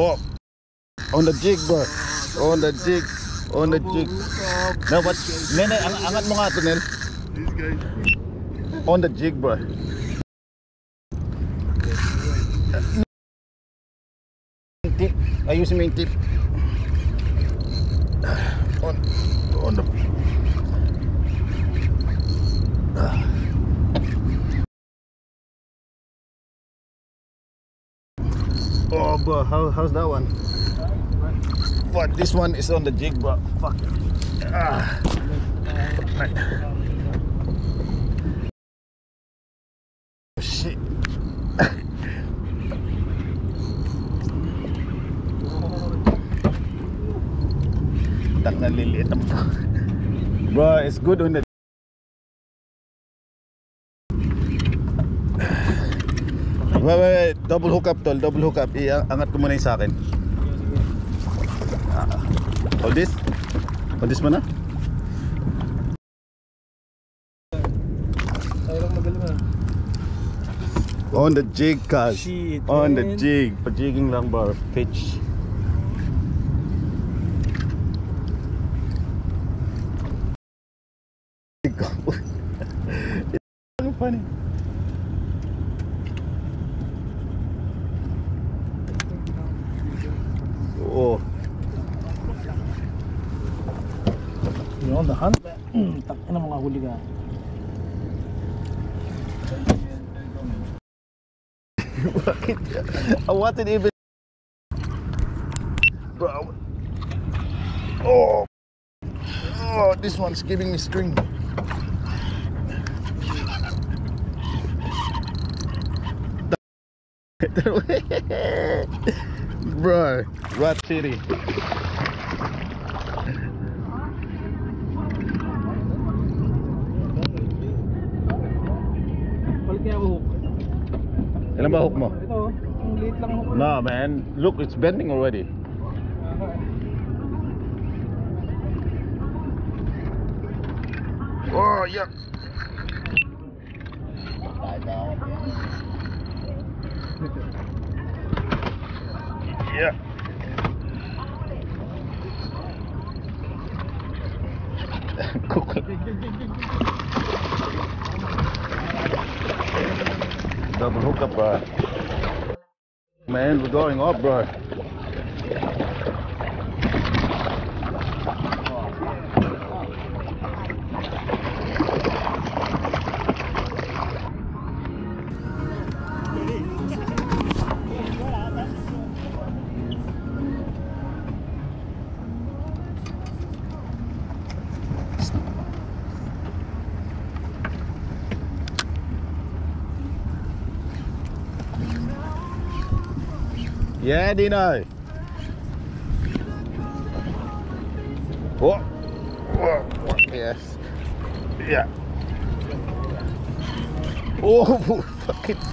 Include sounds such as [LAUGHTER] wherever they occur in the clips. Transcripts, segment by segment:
Oh, on the jig, bro. On the jig. On the jig. No, what? Nene, ang angat mo nga to, Nel. These guys. On the jig, bro. Tip. Ayusin mo yung tip. On, on the... Oh, bro, how, how's that one? What? This one is on the jig, bro. Fuck. Ah. Shit. Tak nalilit ang Bro, it's good on the Wait, wait, wait. Double hook up, tol. Double hook up. Iangat ko muna yung sa akin. Ah. Hold this. Hold this muna. On the jig. Shit, On the man. jig. Pa-jigging lang, bro. Pitch. Mga huli ka. bakit? I wanted even. Bro. Oh. Oh, this one's giving me string. [LAUGHS] Bro, Rat City. Palit kaya ako hook. Ilan ba hook mo? Ito, ang liit lang hook. No, man. Look, it's bending already. Oh, yeah. yeah. [LAUGHS] Cook. Double hook up, bro. Uh, man, we're going up, bro. Yeah, Dino. What? oh. Yes. Yeah. Oh, [LAUGHS] fucking. [LAUGHS]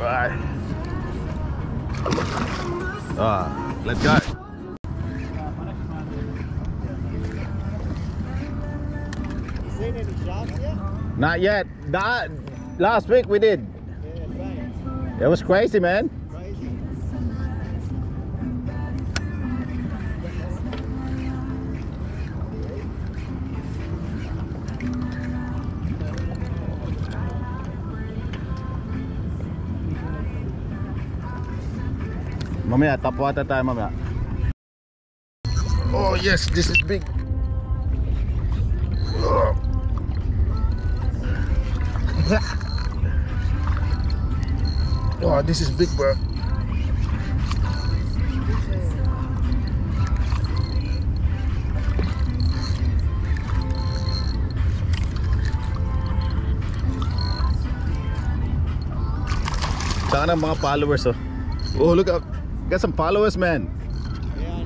Right. Ah, let's go. Not yet. That, last week we did. Yeah. It was crazy, man. Crazy. Mamaya, top water tayo mamaya. Oh yes, this is big. Oh. Oh, this is big, bro. Saan ang mga followers, oh. Oh, look up. Got some followers, man. Yeah, I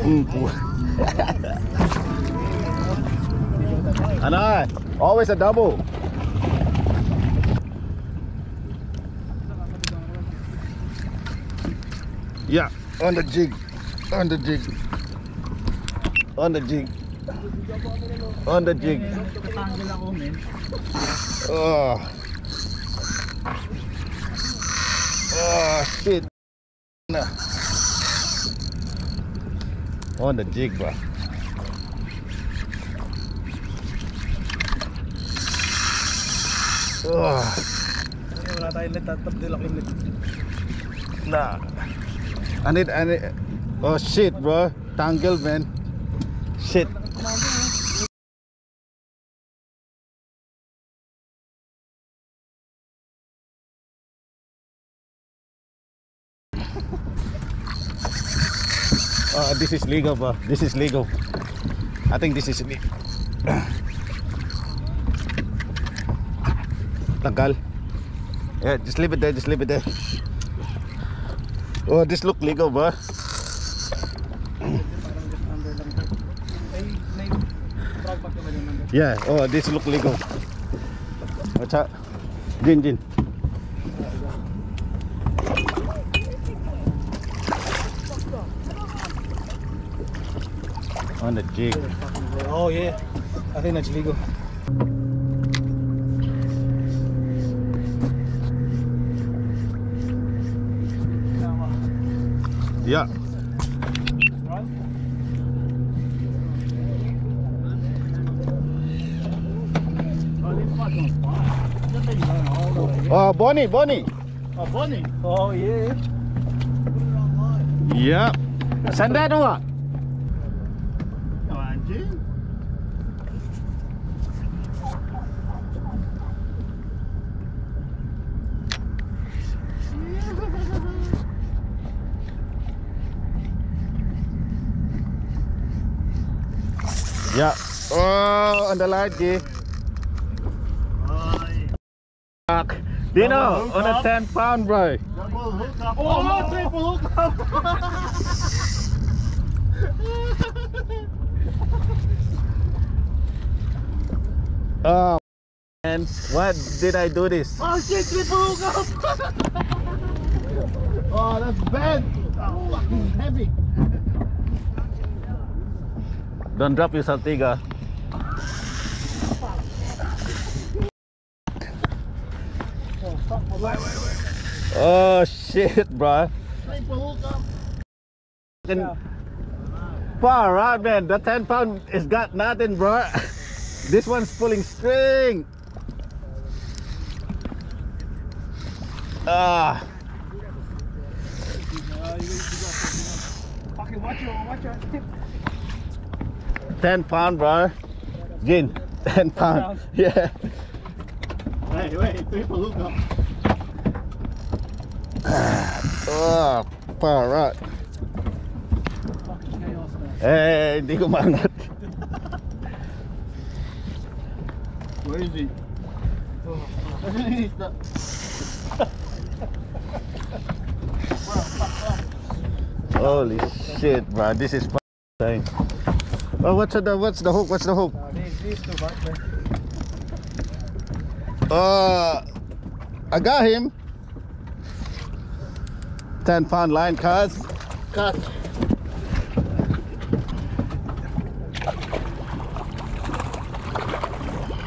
know. Mm, [LAUGHS] ano eh, always a double. Yeah, on the jig. On the jig. On the jig. On the jig. Oh. Oh shit. On the jig, bro. Ay, Wala tayong net. Tatapdil ako yung net. nah. I need, I need. Oh shit, bro. Tangle, man. Shit. Uh, [LAUGHS] this is legal, bro. This is legal. I think this is legal. [CLEARS THROAT] Tanggal. Yeah, just leave it there. Just leave it there. Oh, this look legal, bro. Yeah. Oh, this look legal. What's up? Jin, Jin. On the jig. Oh, yeah. I think that's legal. Yeah. Oh, uh, Bonnie, Bonnie. Oh, Bonnie. Oh, yeah. Yeah. Sanda dua. Anjing. Yeah. Oh, on the lagi. Fuck. Dino, on a 10 pound, bro. Double hookup. Oh, triple hookup. [LAUGHS] Oh, man. What did I do this? Oh shit, triple hookup. [LAUGHS] oh, that's bad. Oh, fucking heavy. Don't drop your saltiga. Oh shit, bro. Fucking far out, man. The 10 pound is got nothing, bro. This one's pulling string. Ah, Fucking watch your, watch your tip. 10 pound, bro. Gin, 10 pound. Yeah. Wait, wait, triple hookup. Oh, far out. Fucking chaos na. Eh, hindi ko maangat. Where is he? Nasaan yung isda? Holy shit, bro. This is thing. Oh, what's the what's the hook? What's the hook? Uh, these, these two back there. Uh, I got him. 10 pound line cuz. Cut.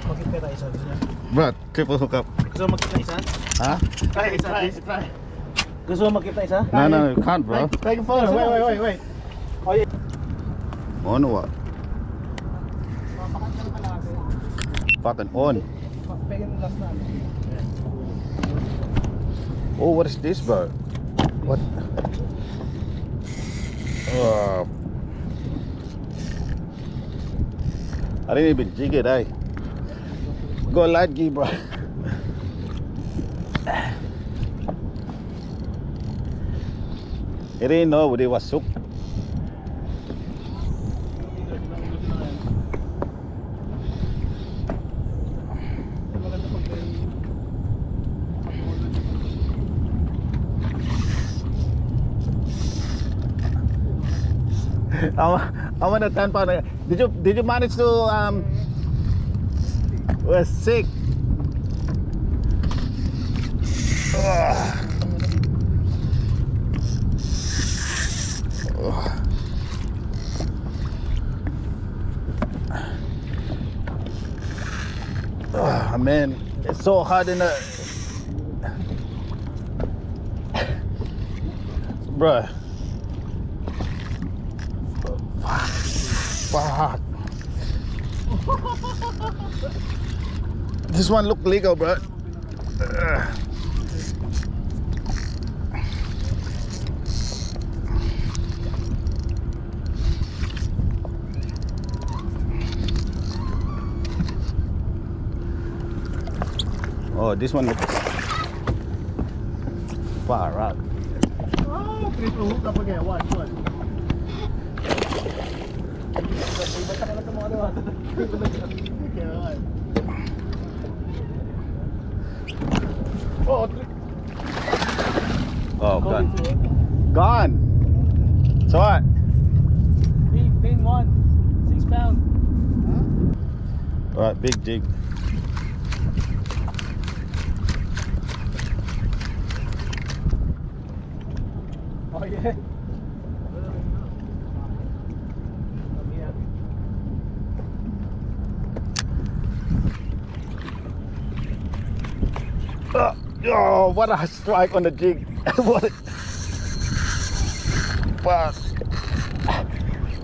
Magkita tayo isa. Gusto niya. Bro, triple hookup. Gusto mo magkita isa? Huh? Try, try, try. Gusto mo isa? No, no, you can't, bro. Take a photo. Wait, wait, wait, wait. Oh, yeah. On what? Fucking on. Oh, what is this, bro? What? Oh. I didn't even jig it, eh? Go light gi, bro. He didn't know what it was soup. I I want a 10 pound. Did you did you manage to um was sick? Ah, man, it's so hard in the. Bruh. Fuck. this one look legal, bro. Ugh. Oh, this one looks far out. Oh, triple hook up again. Watch, watch. Iba ka naman tumawa doon. Oh, Oh, gone. Gone. So what? Big, big one. Six pound. Alright, big jig. Oh yeah. Uh, oh, what a strike on the jig. [LAUGHS] what a, fuck.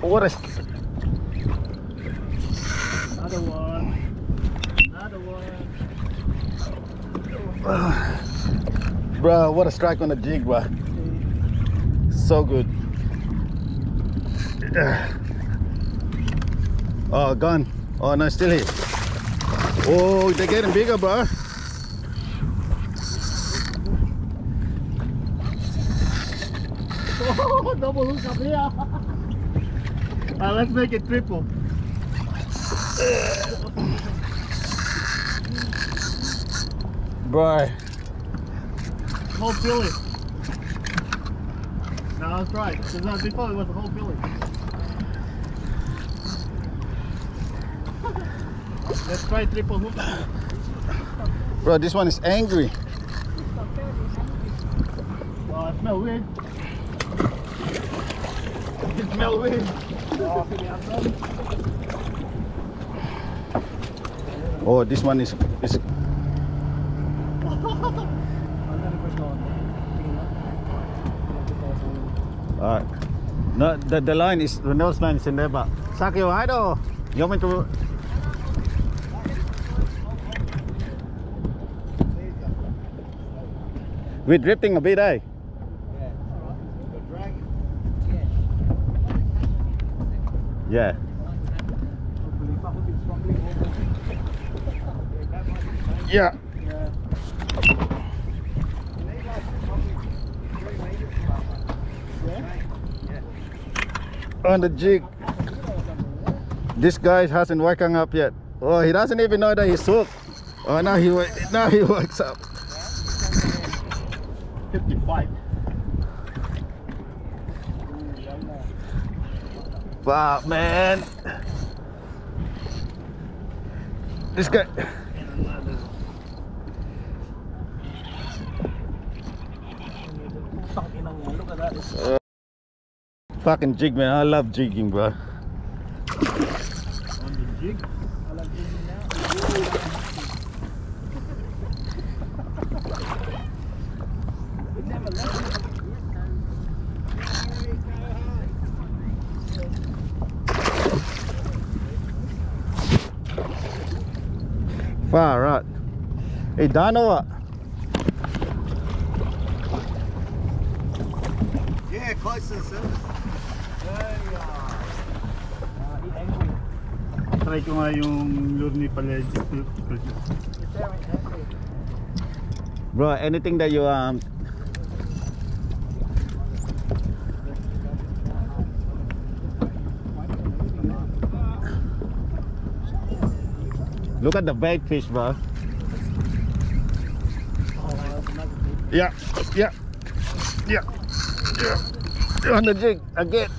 What a Another one. Another one. [SIGHS] Bruh, what a strike on the jig, bro. So good. [SIGHS] Oh, gone. Oh, no, still here. Oh, they're getting bigger, bruh. Oh, double hook up here. [LAUGHS] Alright, let's make it triple. Bruh. Whole fillet. No, that's right. Because uh, before it was a whole fillet. Let's try triple hook. Bro, this one is angry. Oh, it smells weird. It smells weird. Oh, this one is is Alright. No, the, the line is the nose line is in there, but Sakio, I do. You want me to? We're drifting a bit, eh? Yeah. Yeah. On the jig. This guy hasn't woken up yet. Oh, he doesn't even know that he's hooked. Oh, now he [LAUGHS] now he wakes up. 55. Fuck, man. This guy. That. Fucking jig, man. I love jigging, bro. Far out. Hey, Dano, what? Yeah, closer, sir. Try ko nga yung lure ni Paled. Bro, anything that you um Look at the bait fish, bro. Yeah, yeah, yeah, yeah. On the jig again.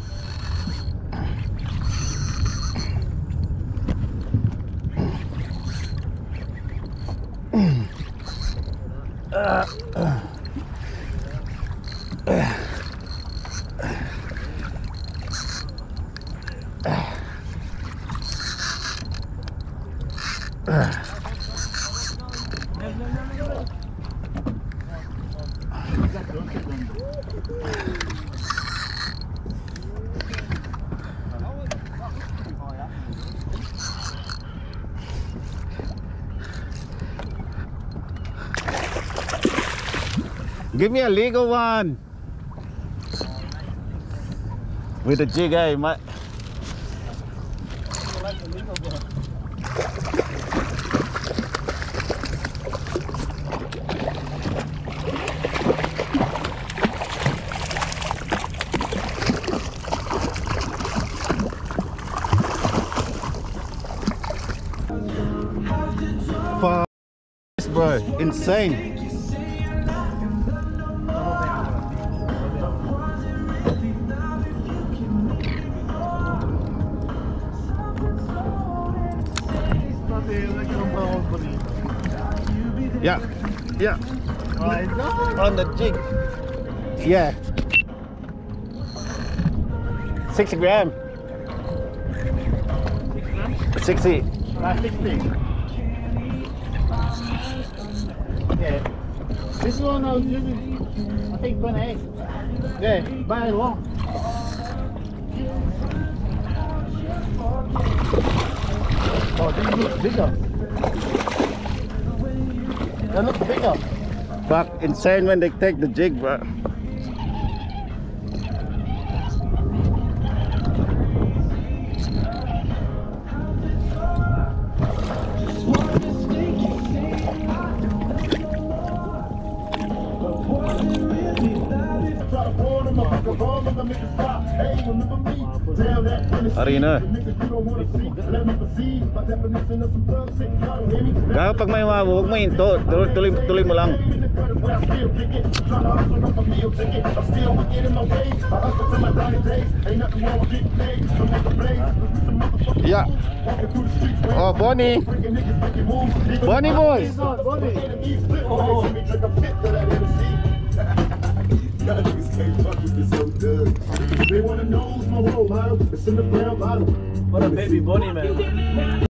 [CLEARS THROAT] Give me a legal one. With a jig, eh? Bro, insane. Yeah. God! On the jig. Yeah. 60 gram. 60. Plastic thing. Yeah. This one I was using, I think 28. Yeah, buy it long. Oh, this looks bigger. That looks bigger. Fuck, insane when they take the jig, bro. Arena. Kaya pag may mawa, huwag mo hinto. Tuloy, tuloy, mo lang. Yeah. Oh, Bonnie. Bonnie boys. They wanna know my role model. It's in the brown bottle. What a baby bunny man.